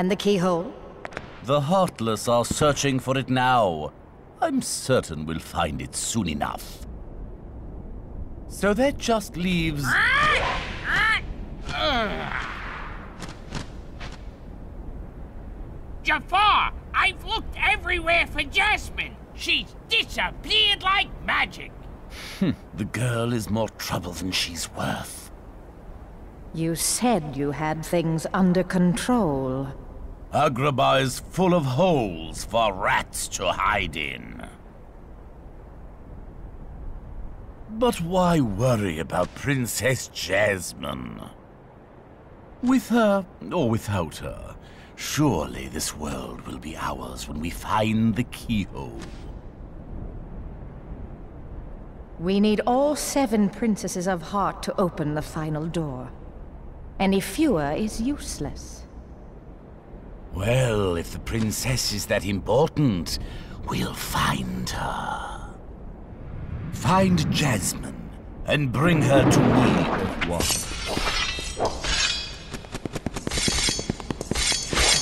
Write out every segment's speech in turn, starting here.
And the keyhole? The Heartless are searching for it now. I'm certain we'll find it soon enough. So that just leaves... Jafar, I've looked everywhere for Jasmine. She's disappeared like magic. Hmm, the girl is more trouble than she's worth. You said you had things under control. Agrabah is full of holes for rats to hide in. But why worry about Princess Jasmine? With her or without her, surely this world will be ours when we find the keyhole. We need all seven princesses of heart to open the final door. Any fewer is useless. Well, if the princess is that important, we'll find her. Find Jasmine and bring her to me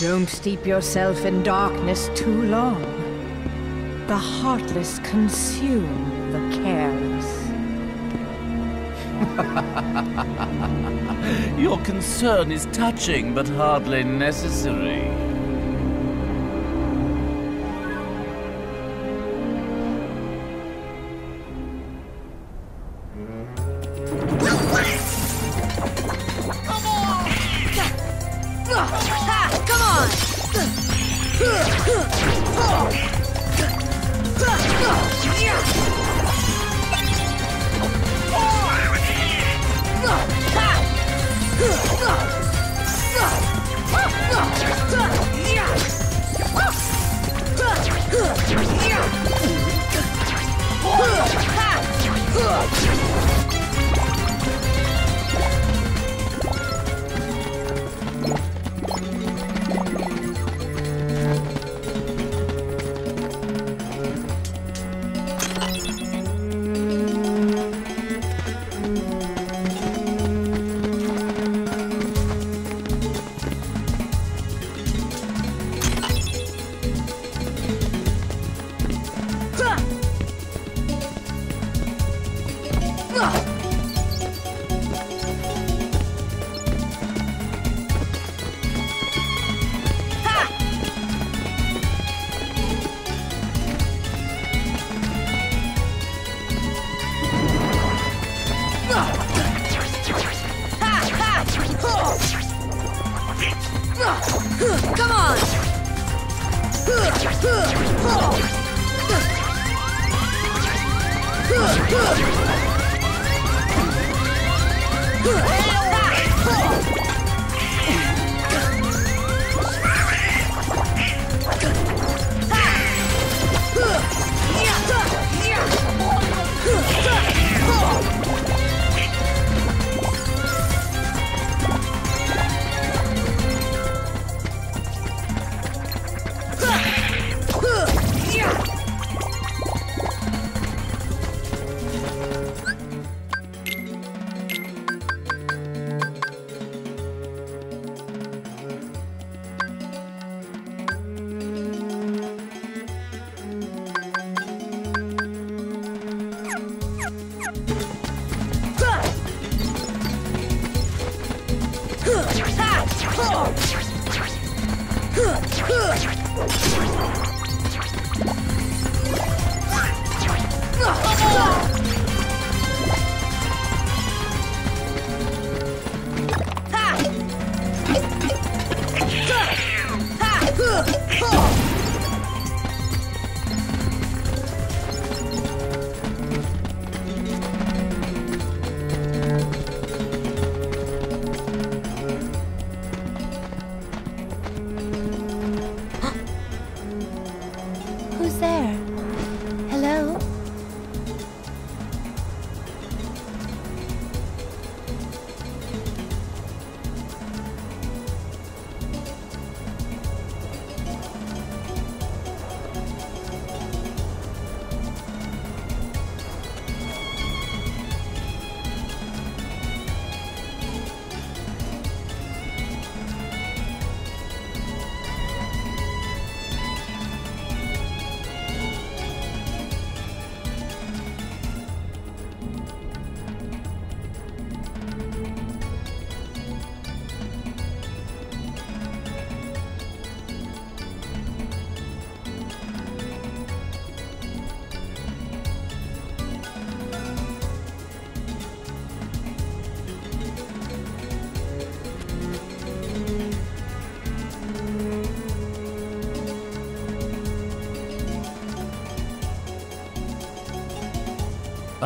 Don't steep yourself in darkness too long. The heartless consume the careless. Your concern is touching, but hardly necessary.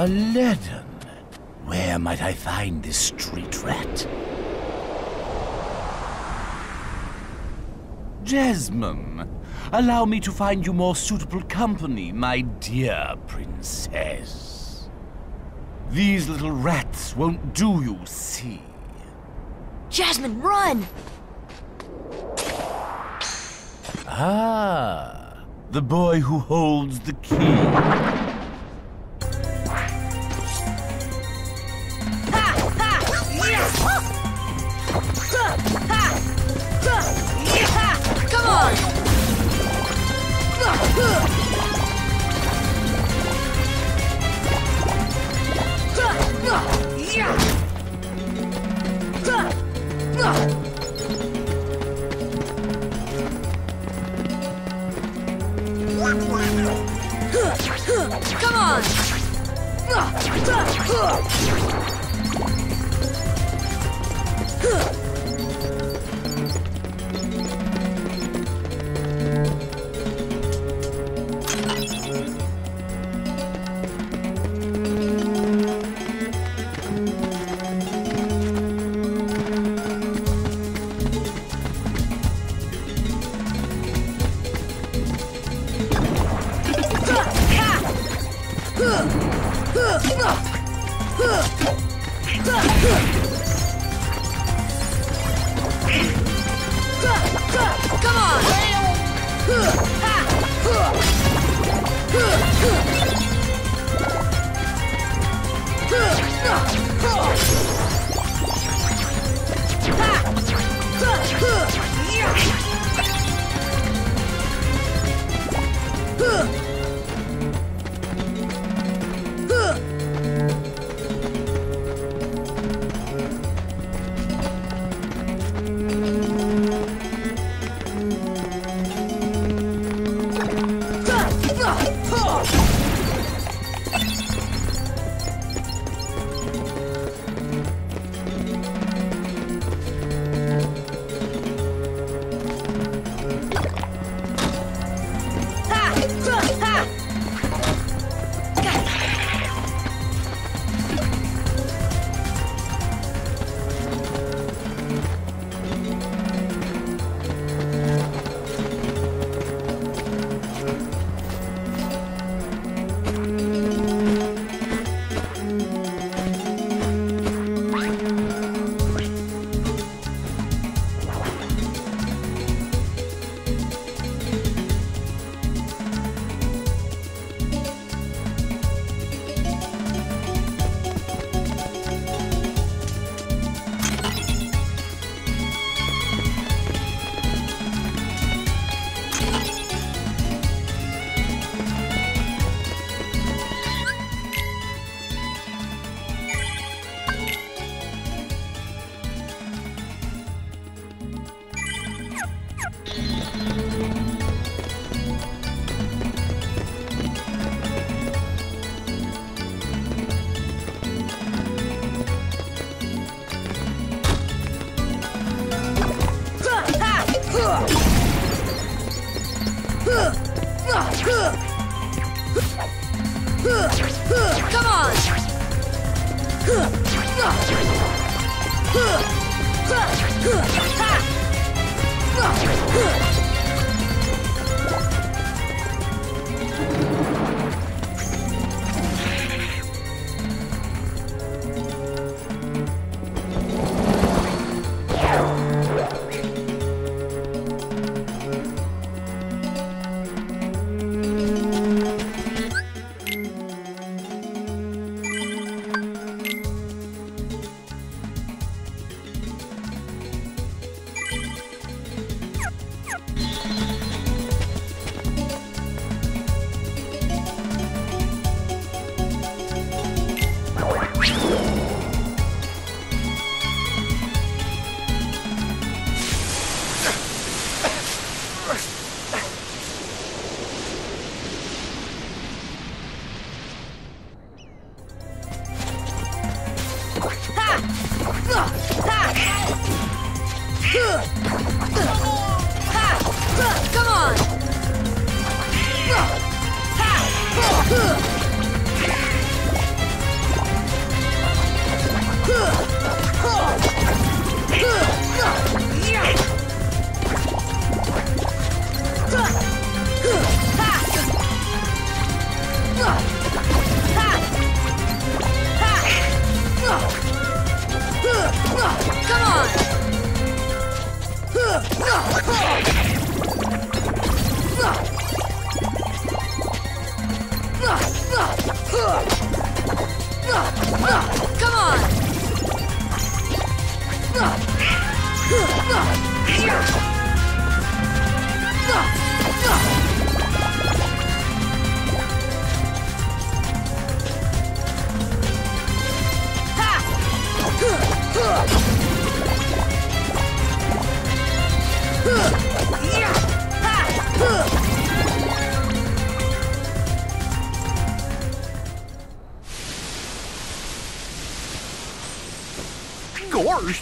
Aladdin? Where might I find this street rat? Jasmine, allow me to find you more suitable company, my dear princess. These little rats won't do, you see. Jasmine, run! Ah, the boy who holds the key.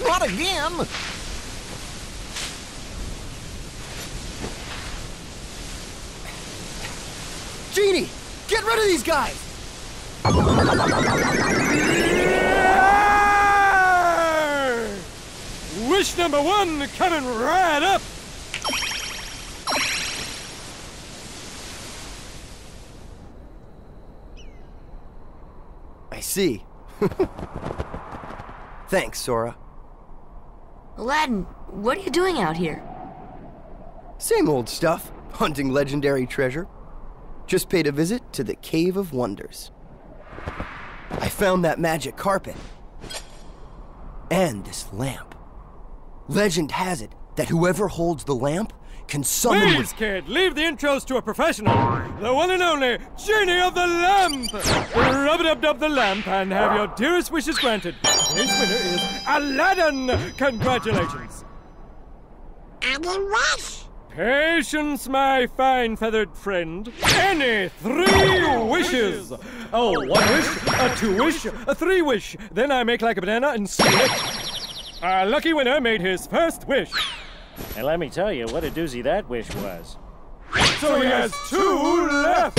Not again! Genie, get rid of these guys! Wish number one coming right up. I see. Thanks, Sora. Aladdin, what are you doing out here? Same old stuff, hunting legendary treasure. Just paid a visit to the Cave of Wonders. I found that magic carpet. And this lamp. Legend has it that whoever holds the lamp can summon Please, with kid, leave the intros to a professional. The one and only Genie of the Lamp. Rub it up, dub the lamp, and have your dearest wishes granted. Today's winner is Aladdin. Congratulations. Patience, my fine feathered friend. Any three wishes. Oh, one wish, a two wish, a three wish. Then I make like a banana and split. Our lucky winner made his first wish. And let me tell you what a doozy that wish was. So he has two left.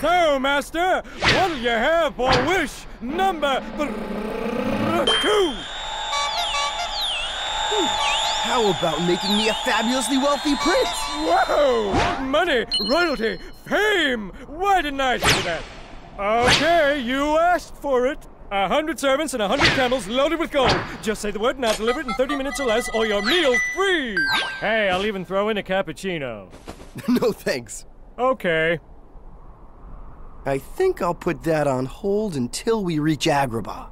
So, Master, what'll you have for wish number two? How about making me a fabulously wealthy prince? Whoa! Money, royalty, fame! Why didn't I think of that? Okay, you asked for it. A hundred servants and a hundred camels loaded with gold. Just say the word and I'll deliver it in 30 minutes or less, or your meal's free! Hey, I'll even throw in a cappuccino. no thanks. Okay. I think I'll put that on hold until we reach Agrabah.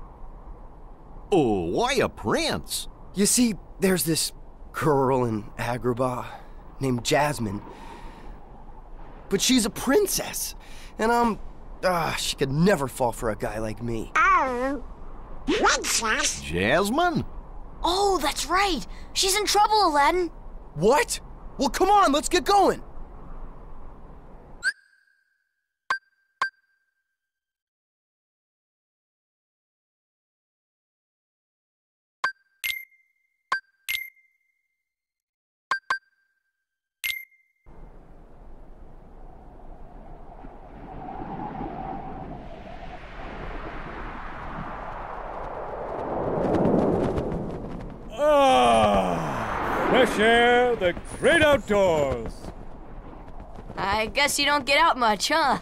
Oh, why a prince? You see, there's this girl in Agrabah named Jasmine. But she's a princess, and I'm. Ah, she could never fall for a guy like me. Oh. Princess? Jasmine? Oh, that's right! She's in trouble, Aladdin! What? Well, come on, let's get going. Ah, fresh air, the great outdoors. I guess you don't get out much, huh?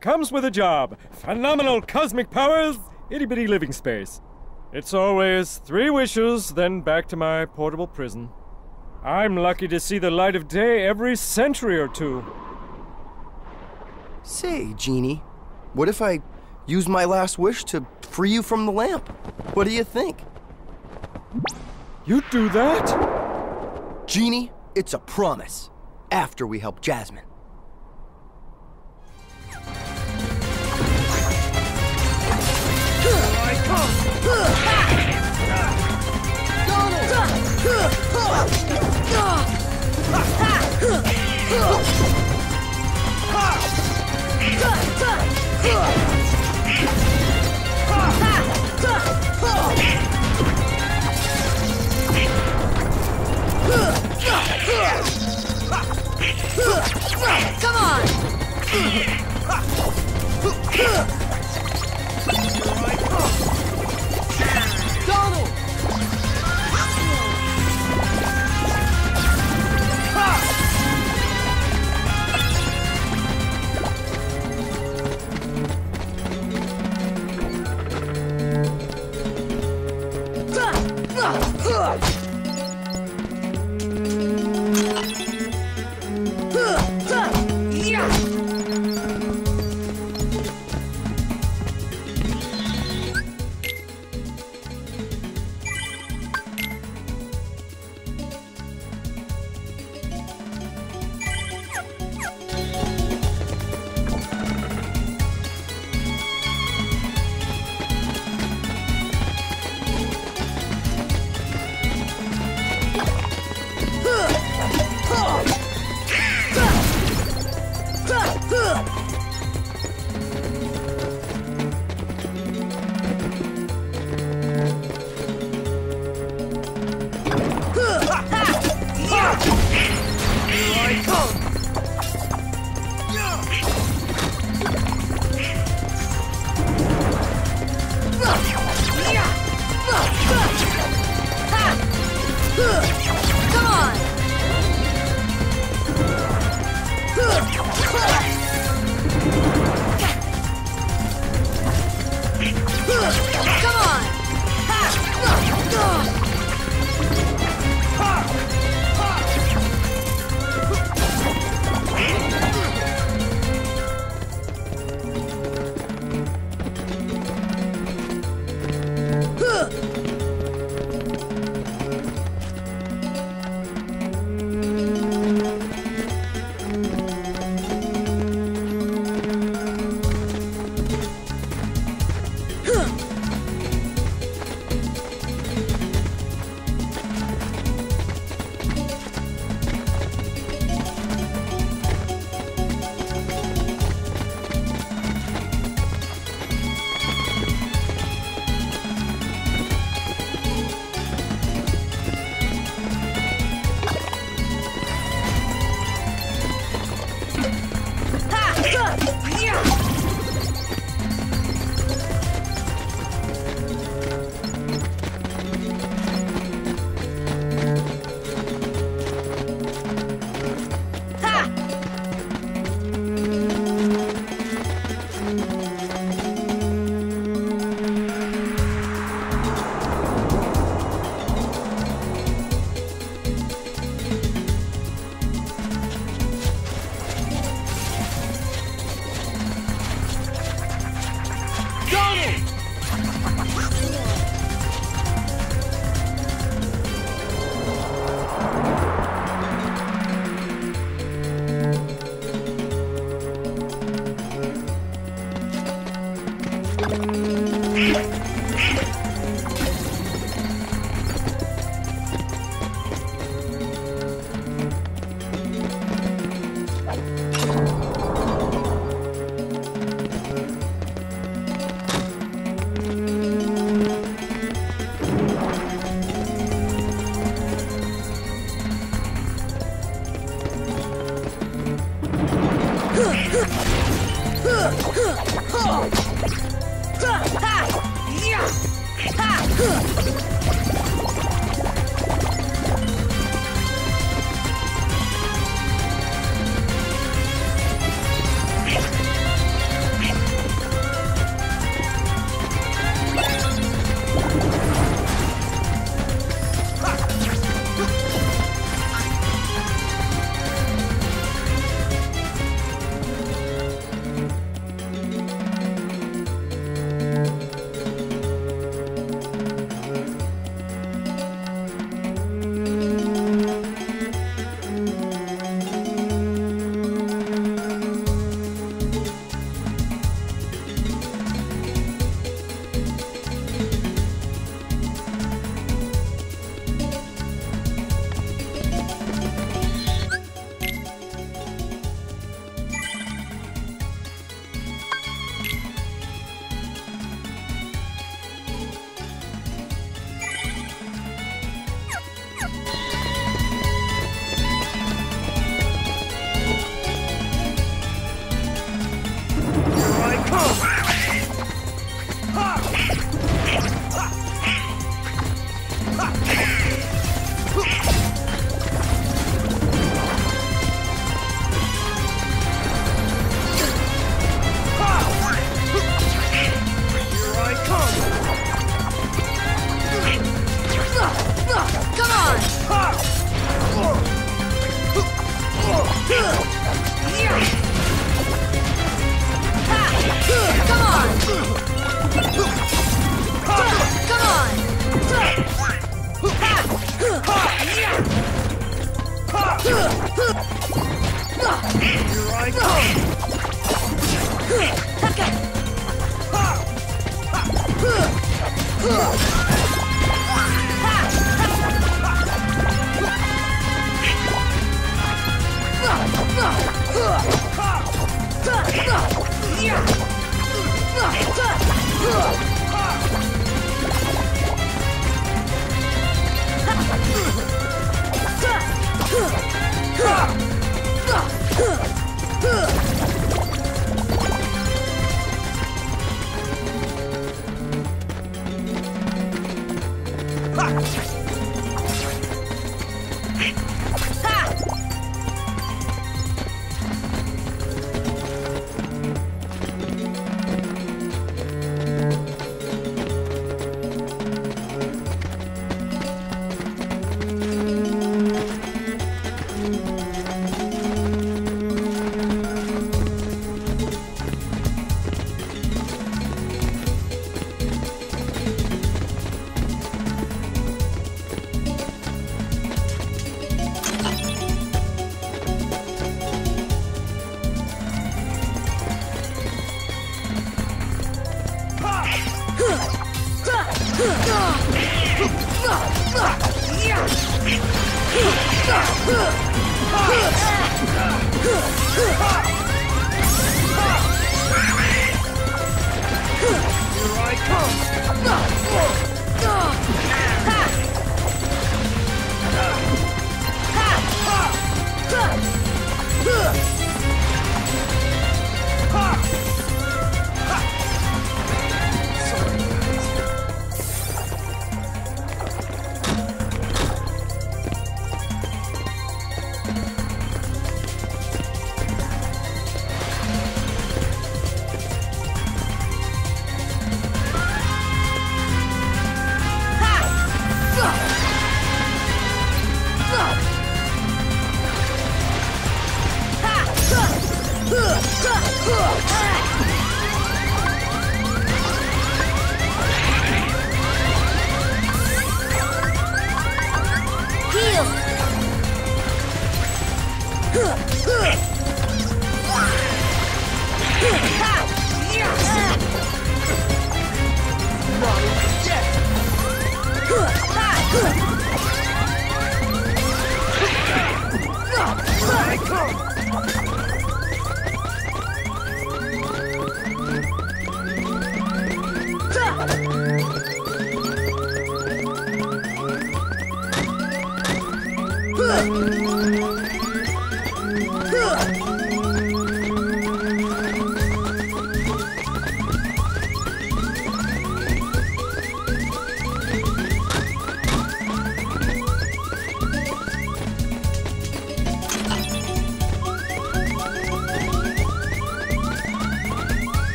Comes with a job. Phenomenal cosmic powers, itty bitty living space. It's always three wishes, then back to my portable prison. I'm lucky to see the light of day every century or two. Say, Genie, what if I use my last wish to free you from the lamp? What do you think? You do that? Genie, it's a promise. After we help Jasmine. Come on! Donald! Heal!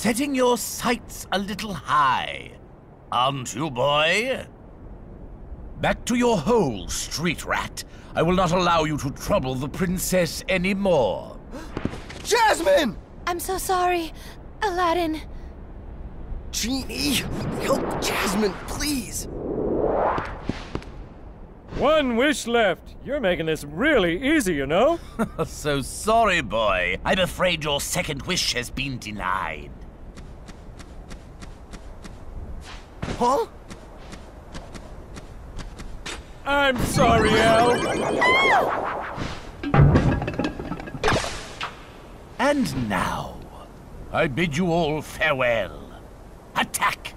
Setting your sights a little high, aren't you, boy? Back to your hole, street rat. I will not allow you to trouble the princess anymore. Jasmine! I'm so sorry, Aladdin. Genie, help Jasmine, please. One wish left. You're making this really easy, you know? so sorry, boy. I'm afraid your second wish has been denied. Huh? I'm sorry, Al. And now, I bid you all farewell. Attack!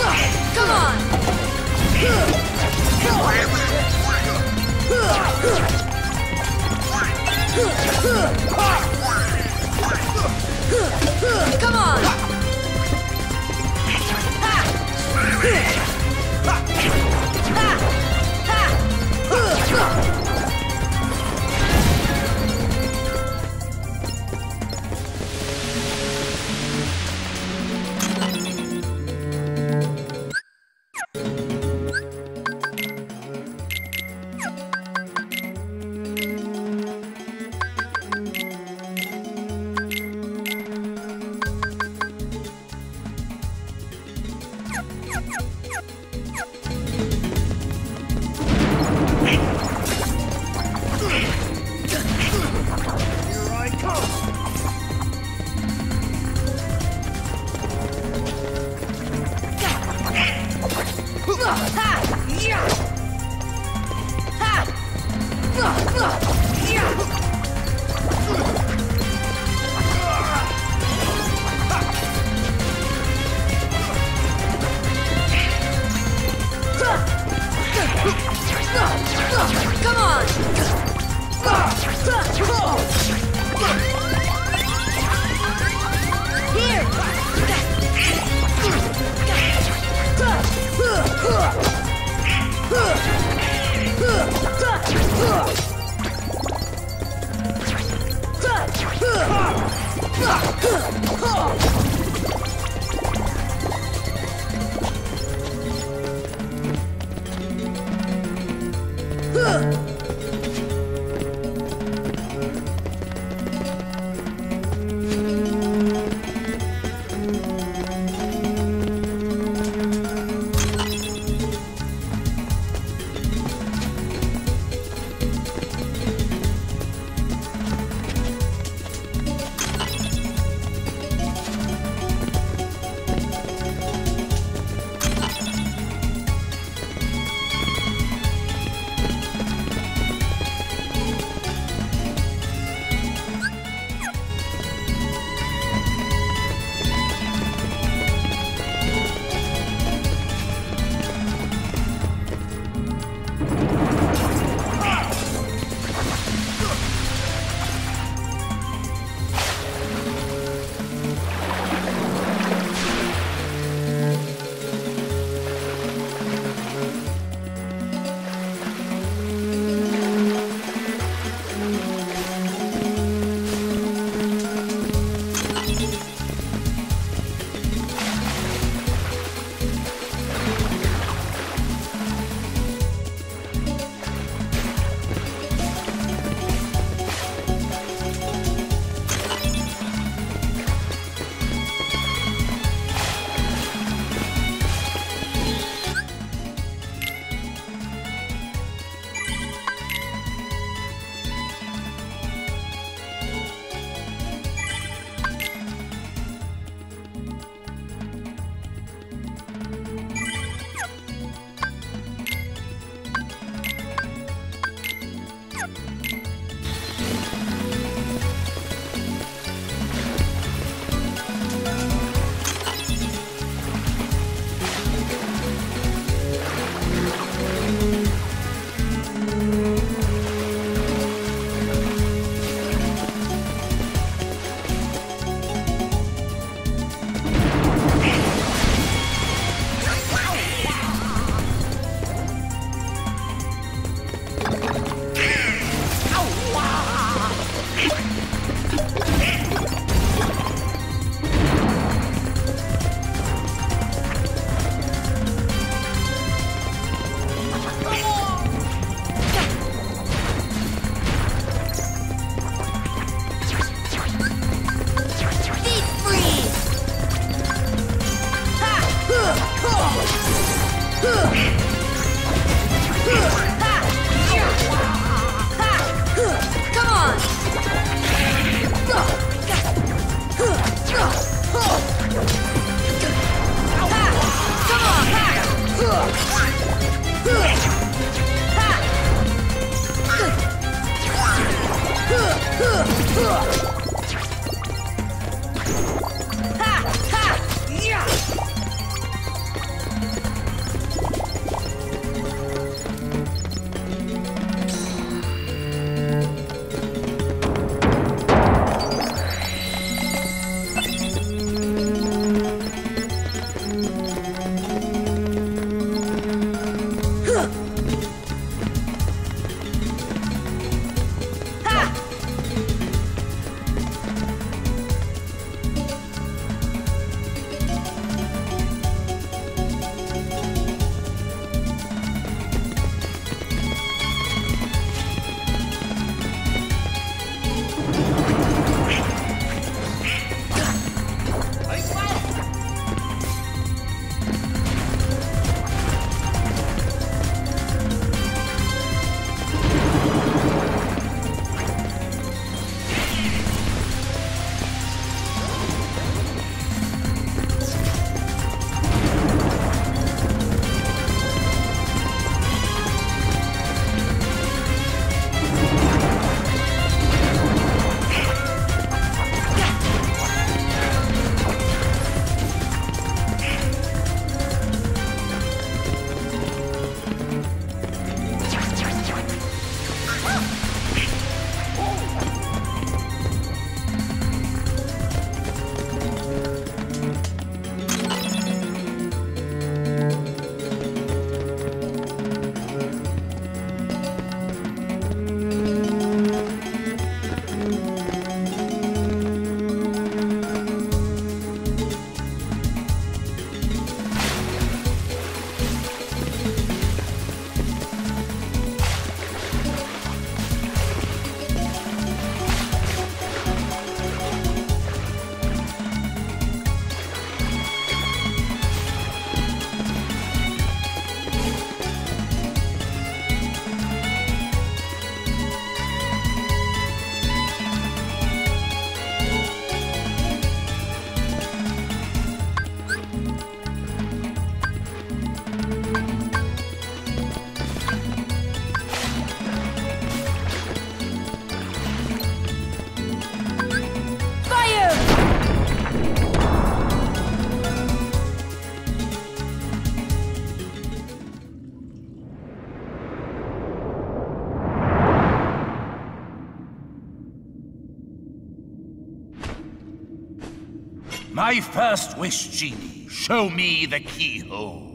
Come on! Come on! My first wish, Genie. Show me the keyhole.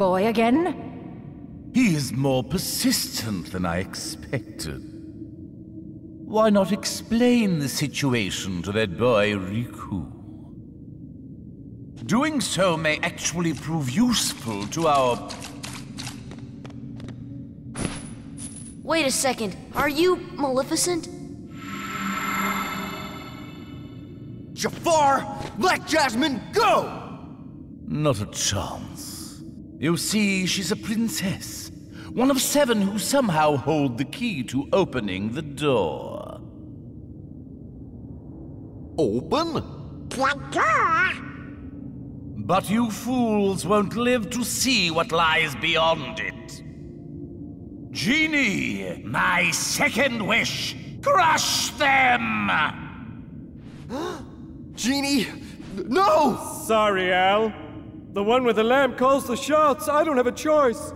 Boy again? He is more persistent than I expected. Why not explain the situation to that boy, Riku? Doing so may actually prove useful to our... Wait a second. Are you Maleficent? Jafar, let Jasmine go! Not a chance. You see, she's a princess. One of seven who somehow hold the key to opening the door. Open? The door? But you fools won't live to see what lies beyond it. Genie, my second wish, crush them! Genie, no! Sorry, Al. The one with the lamp calls the shots. I don't have a choice.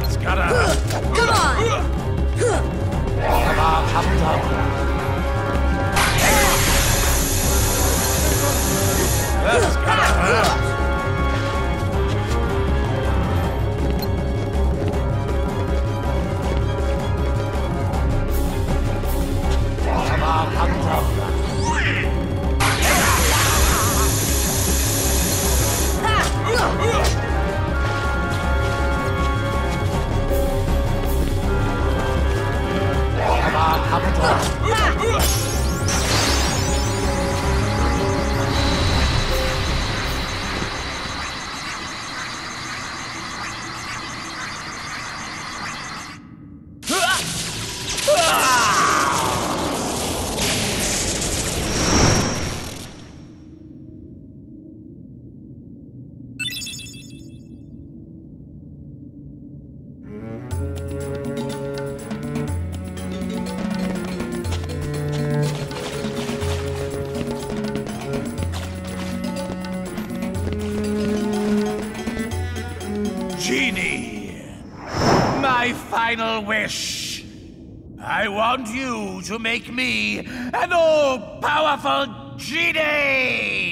That's gotta... Come on! Come on, Let's gotta... to make me an all-powerful genie!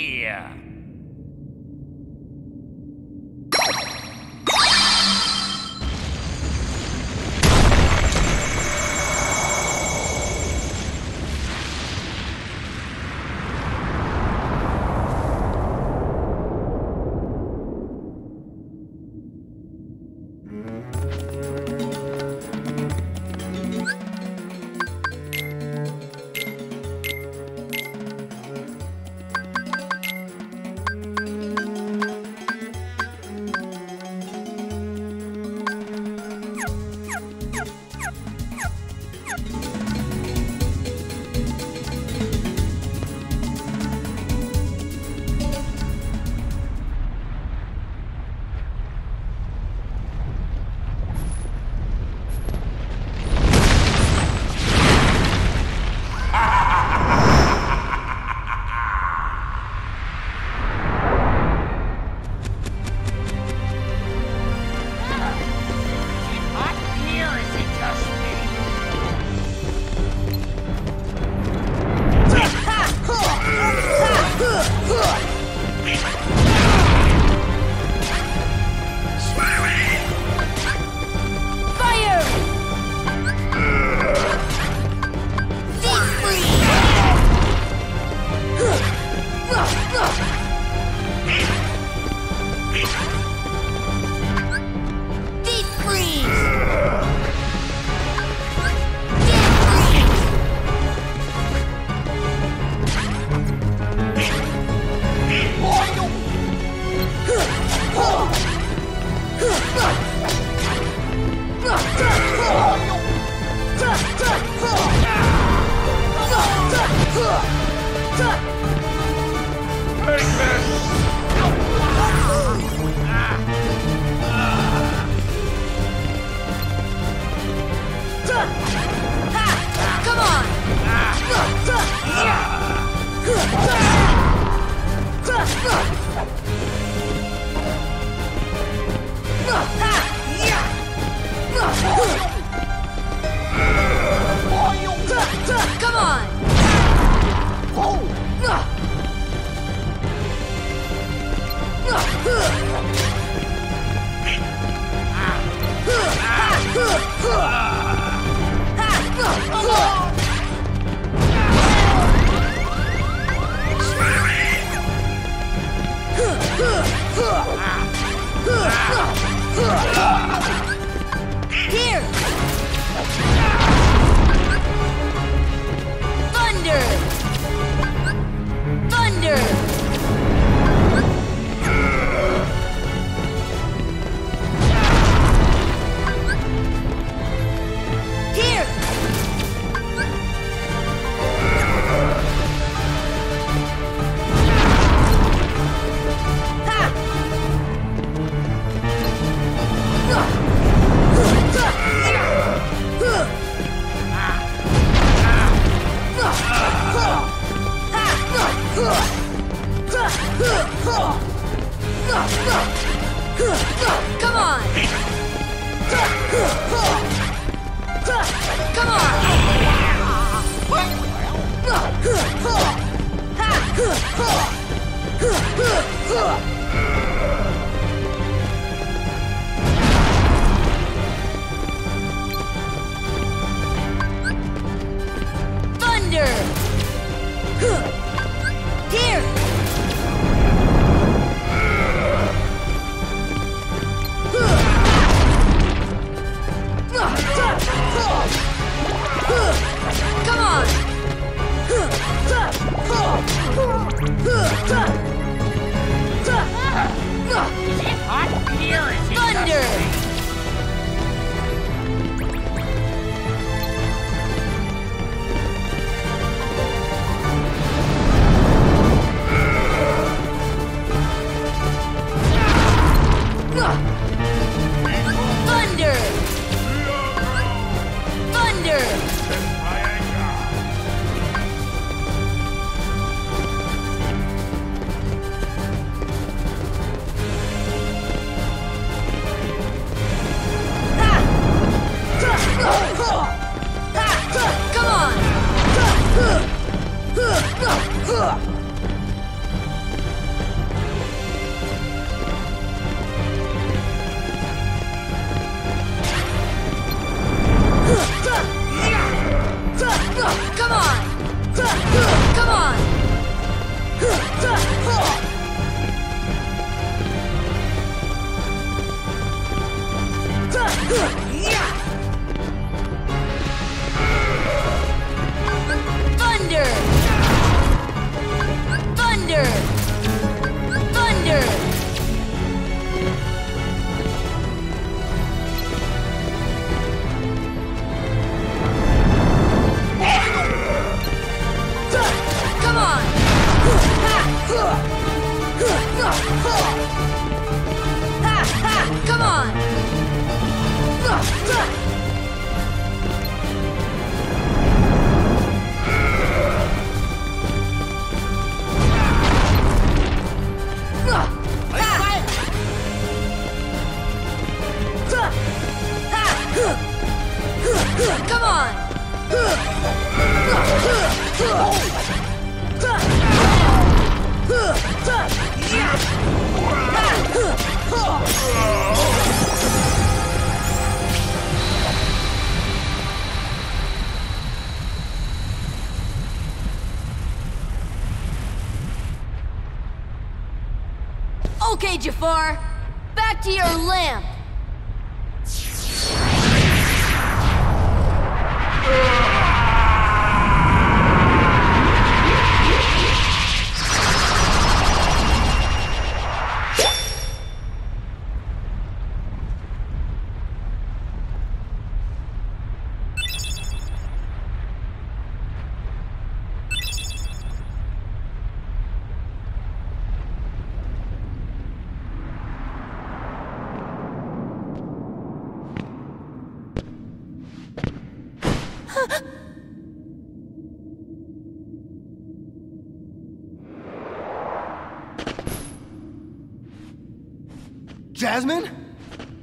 Jasmine?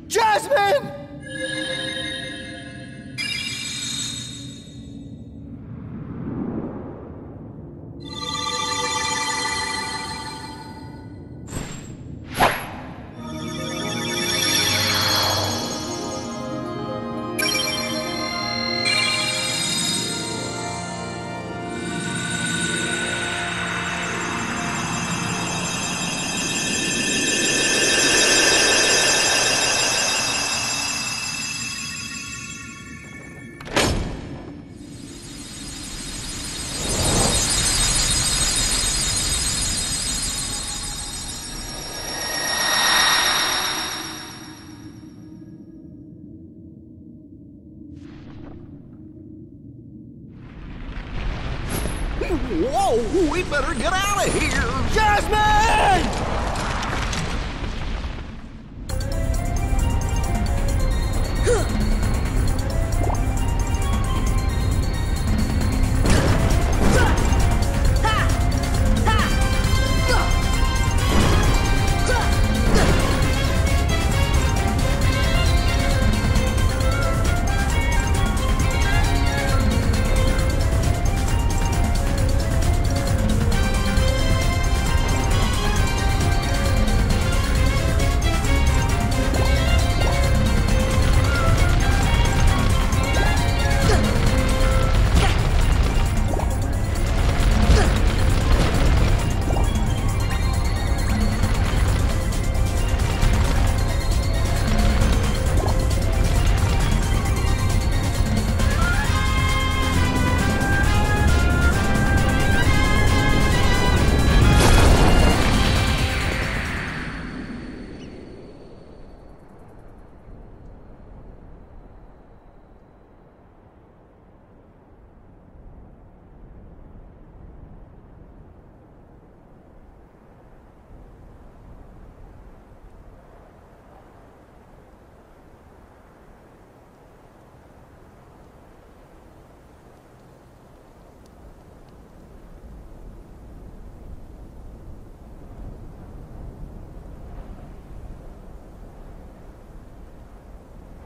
Jasmine!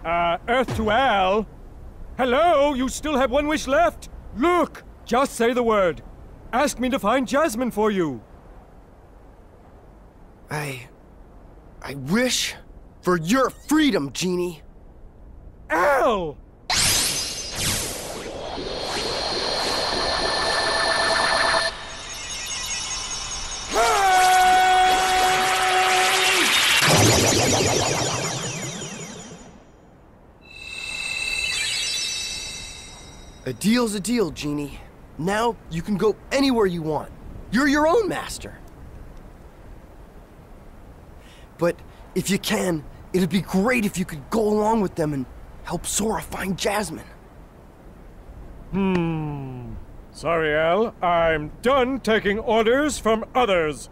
Uh, Earth to Al? Hello, you still have one wish left? Look, just say the word. Ask me to find Jasmine for you. I. I wish for your freedom, Genie. Al! A deal's a deal, Genie. Now you can go anywhere you want. You're your own master. But if you can, it'd be great if you could go along with them and help Sora find Jasmine. Hmm. Sorry, Al. I'm done taking orders from others.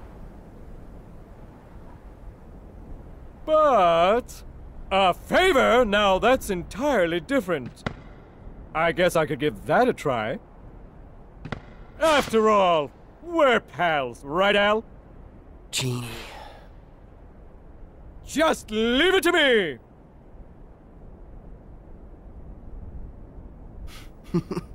But a favor? Now that's entirely different. I guess I could give that a try. After all, we're pals, right, Al? Genie. Just leave it to me!